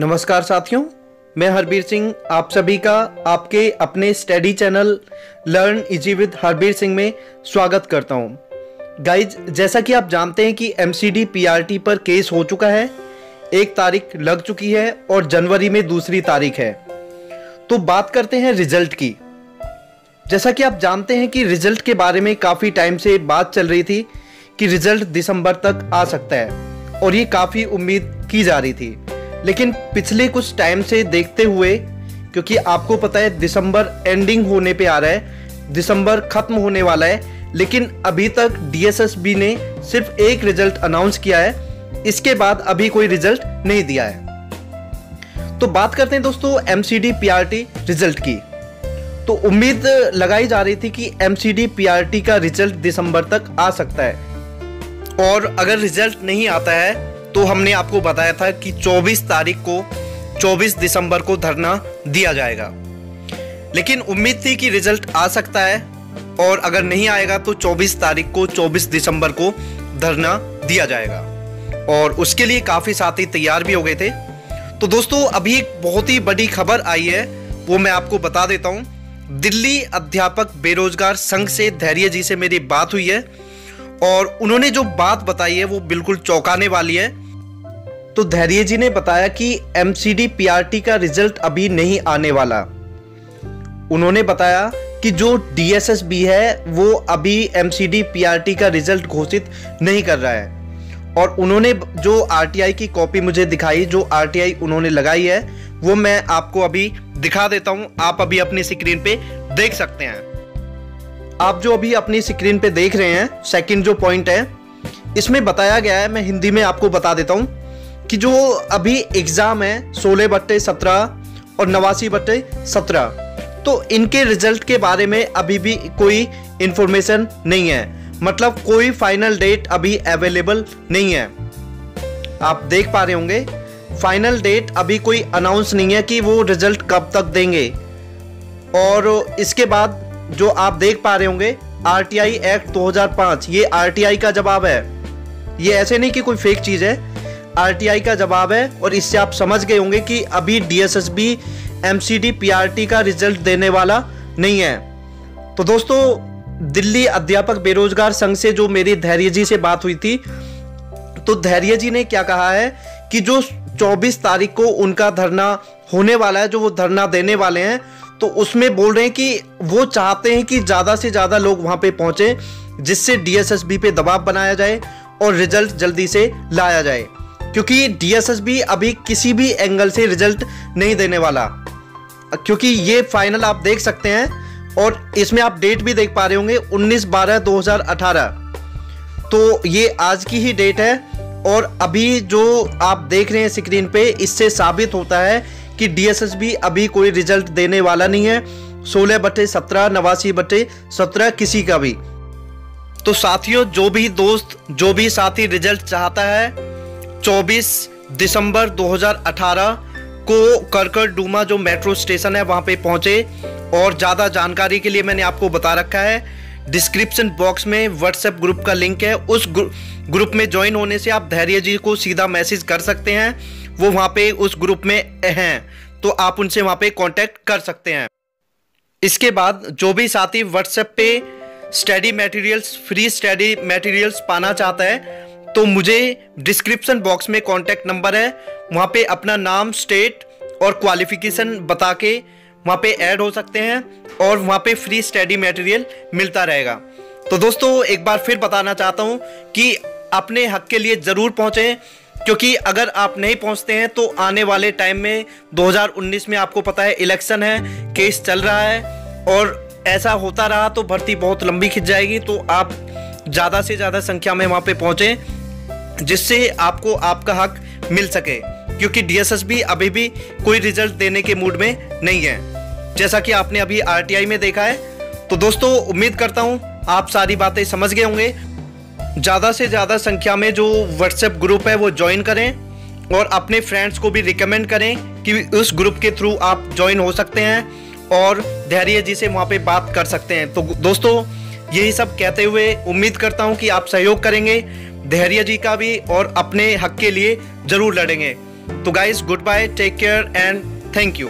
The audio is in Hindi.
नमस्कार साथियों, मैं हरबीर सिंह, आप सभी का आपके अपने study channel learn easy with Harbir Singh में स्वागत करता हूँ। गाइज़ जैसा कि आप जानते हैं कि एम सी पर केस हो चुका है, एक तारीख लग चुकी है और जनवरी में दूसरी तारीख है। तो बात करते हैं रिज़ल्ट की। जैसा कि आप जानते हैं कि रिज़ल्ट के बारे में काफ़ी टाइम से बात चल रही थी कि रिज़ल्ट दिसंबर तक आ सकता है और ये काफ़ी उम्मीद की जा रही थी। लेकिन पिछले कुछ टाइम से देखते हुए, क्योंकि आपको पता है दिसंबर एंडिंग होने पे आ रहा है, दिसंबर खत्म होने वाला है, लेकिन अभी तक डीएसएसबी ने सिर्फ़ एक रिज़ल्ट अनाउंस किया है, इसके बाद अभी कोई रिज़ल्ट नहीं दिया है। तो बात करते हैं दोस्तों एमसीडी पीआरटी रिज़ल्ट की। तो उम्मीद लगाई जा रही थी कि एमसीडी पीआरटी का रिज़ल्ट दिसंबर तक आ सकता है। और अगर रिज़ल्ट नहीं आता है तो हमने आपको बताया था कि 24 तारीख को 24 दिसंबर को धरना दिया जाएगा। लेकिन उम्मीद थी कि रिज़ल्ट आ सकता है और अगर नहीं आएगा तो 24 तारीख को 24 दिसंबर को धरना दिया जाएगा। और उसके लिए काफ़ी साथी तैयार भी हो गए थे। तो दोस्तों, अभी एक बहुत ही बड़ी खबर आई है, वो मैं आपको बता देता हूँ। दिल्ली अध्यापक बेरोजगार संघ से धैर्य जी से मेरी बात हुई है और उन्होंने जो बात बताई है, वो बिल्कुल चौंकाने वाली है। तो धैर्य जी ने बताया कि एमसीडी पीआरटी का रिज़ल्ट अभी नहीं आने वाला। उन्होंने बताया कि जो डीएसएसबी है, वो अभी एमसीडी पीआरटी का रिज़ल्ट घोषित नहीं कर रहा है। और उन्होंने जो आरटीआई की कॉपी मुझे दिखाई, जो आरटीआई उन्होंने लगाई है, वो मैं आपको अभी दिखा देता हूँ। आप अभी अपनी स्क्रीन पे देख सकते हैं। आप जो अभी अपनी स्क्रीन पे देख रहे हैं सेकंड जो पॉइंट है, इसमें बताया गया है, मैं हिंदी में आपको बता देता हूँ। कि जो अभी एग्ज़ाम है, सोलह बट्टे सत्रह और नवासी बट्टे सत्रह तो इनके रिज़ल्ट के बारे में अभी भी कोई इंफॉर्मेशन नहीं है। मतलब कोई फाइनल डेट अभी अवेलेबल नहीं है। आप देख पा रहे होंगे फाइनल डेट अभी कोई अनाउंस नहीं है कि वो रिज़ल्ट कब तक देंगे। और इसके बाद जो आप देख पा रहे होंगे आरटीआई एक्ट 2005 ये आरटीआई का जवाब है। ये ऐसे नहीं कि कोई फेक चीज़ है। आरटीआई का जवाब है और इससे आप समझ गए होंगे कि अभी डीएसएसबी एमसीडी पीआरटी का रिज़ल्ट देने वाला नहीं है। तो दोस्तों, दिल्ली अध्यापक बेरोजगार संघ से जो मेरी धैर्य जी से बात हुई थी तो धैर्य जी ने क्या कहा है कि जो 24 तारीख को उनका धरना होने वाला है, जो वो धरना देने वाले हैं तो उसमें बोल रहे हैं कि वो चाहते हैं कि ज़्यादा से ज़्यादा लोग वहाँ पे पहुँचे, जिससे डीएसएसबी पे दबाव बनाया जाए और रिज़ल्ट जल्दी से लाया जाए। क्योंकि डीएसएसबी अभी किसी भी एंगल से रिज़ल्ट नहीं देने वाला। क्योंकि ये फाइनल आप देख सकते हैं और इसमें आप डेट भी देख पा रहे होंगे 19 बारह 2018 तो ये आज की ही डेट है और अभी जो आप देख रहे हैं स्क्रीन पे, इससे साबित होता है कि डीएसएसबी अभी कोई रिज़ल्ट देने वाला नहीं है। सोलह बटे सत्रह, नवासी बटे सत्रह किसी का भी। तो साथियों, जो भी दोस्त, जो भी साथी रिज़ल्ट चाहता है 24 दिसंबर 2018 को करकर डूमा जो मेट्रो स्टेशन है, वहाँ पे पहुँचे। और ज़्यादा जानकारी के लिए मैंने आपको बता रखा है। डिस्क्रिप्शन बॉक्स में व्हाट्सएप ग्रुप का लिंक है। उस ग्रुप में ज्वाइन होने से आप धैर्य जी को सीधा मैसेज कर सकते हैं। वो वहाँ पे उस ग्रुप में हैं। तो आप उनसे वहाँ पे कांटेक्ट कर सकते हैं। इसके बाद जो भी साथी व्हाट्सएप पे study materials, free study materials पाना चाहता है तो मुझे डिस्क्रिप्शन बॉक्स में कॉन्टैक्ट नंबर है। वहाँ पे अपना नाम स्टेट और क्वालिफिकेशन बता के वहाँ पे ऐड हो सकते हैं और वहाँ पे फ्री स्टडी मटेरियल मिलता रहेगा। तो दोस्तों, एक बार फिर बताना चाहता हूँ कि अपने हक के लिए ज़रूर पहुँचें, क्योंकि अगर आप नहीं पहुँचते हैं तो आने वाले टाइम में 2019 में आपको पता है इलेक्शन है केस चल रहा है और ऐसा होता रहा तो भर्ती बहुत लंबी खिंच जाएगी। तो आप ज़्यादा से ज़्यादा संख्या में वहाँ पे पहुँचें। जिससे आपको आपका हक मिल सके, क्योंकि डीएसएसबी अभी भी कोई रिज़ल्ट देने के मूड में नहीं है। जैसा कि आपने अभी आरटीआई में देखा है तो दोस्तों, उम्मीद करता हूँ आप सारी बातें समझ गए होंगे। ज़्यादा से ज़्यादा संख्या में जो व्हाट्सएप ग्रुप है, वो ज्वाइन करें और अपने फ्रेंड्स को भी रिकमेंड करें कि उस ग्रुप के थ्रू आप ज्वाइन हो सकते हैं और धैर्य जी से वहाँ पे बात कर सकते हैं। तो दोस्तों, यही सब कहते हुए उम्मीद करता हूँ कि आप सहयोग करेंगे। धैर्य जी का भी और अपने हक के लिए ज़रूर लड़ेंगे। तो guys good bye take care and thank you